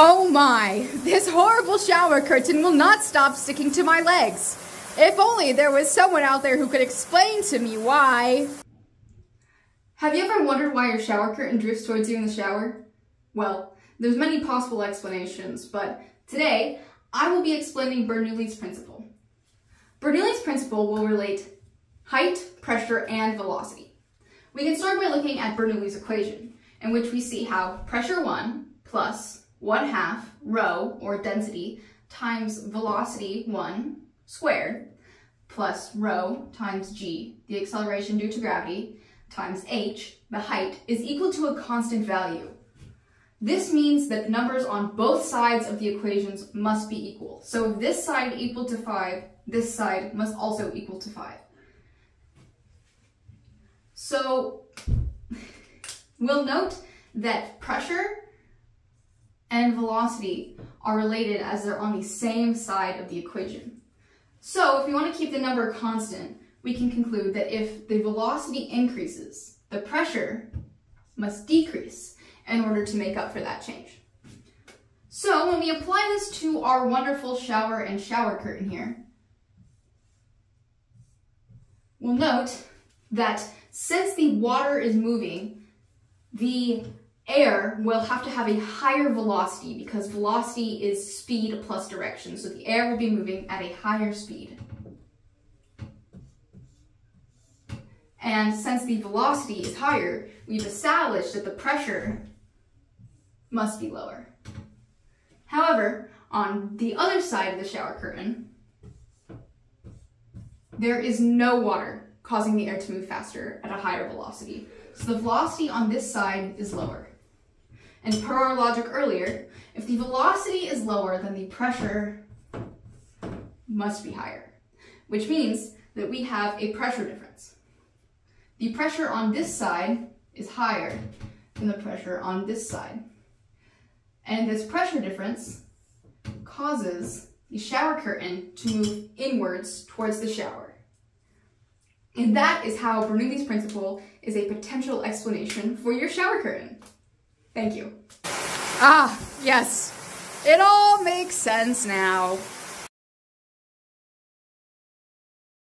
Oh my, this horrible shower curtain will not stop sticking to my legs. If only there was someone out there who could explain to me why. Have you ever wondered why your shower curtain drifts towards you in the shower? Well, there's many possible explanations, but today I will be explaining Bernoulli's principle. Bernoulli's principle will relate height, pressure, and velocity. We can start by looking at Bernoulli's equation, in which we see how pressure 1 plus 1 half rho, or density, times velocity 1 squared, plus rho times g, the acceleration due to gravity, times h, the height, is equal to a constant value. This means that the numbers on both sides of the equations must be equal. So if this side equal to 5, this side must also equal to 5. So we'll note that pressure and velocity are related as they're on the same side of the equation. So if we want to keep the number constant, we can conclude that if the velocity increases, the pressure must decrease in order to make up for that change. So when we apply this to our wonderful shower and shower curtain here, we'll note that since the water is moving, the air will have to have a higher velocity because velocity is speed plus direction. So the air will be moving at a higher speed. And since the velocity is higher, we've established that the pressure must be lower. However, on the other side of the shower curtain, there is no water causing the air to move faster at a higher velocity. So the velocity on this side is lower. And per our logic earlier, if the velocity is lower, then the pressure must be higher, which means that we have a pressure difference. The pressure on this side is higher than the pressure on this side. And this pressure difference causes the shower curtain to move inwards towards the shower. And that is how Bernoulli's principle is a potential explanation for your shower curtain. Thank you. Ah, yes. It all makes sense now.